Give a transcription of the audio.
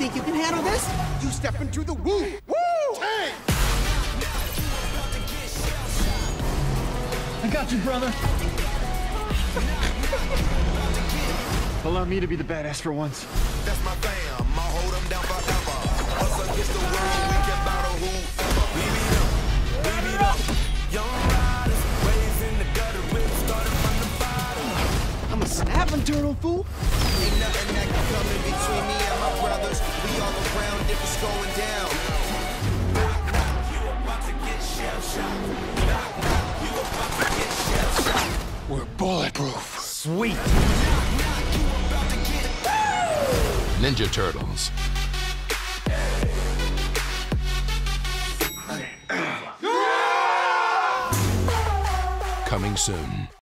you can handle this? You step into the woo. Woo! Hey! I got you, brother. Allow me to be the badass for once. That's my fam. I'll hold them down forever. Us against the world, we can battle whoever. We beat up, we beat up. Young riders, raised in the gutter, with started from the bottom. I'm a snapping turtle, fool. We're bulletproof. Sweet. Ninja Turtles. Coming soon.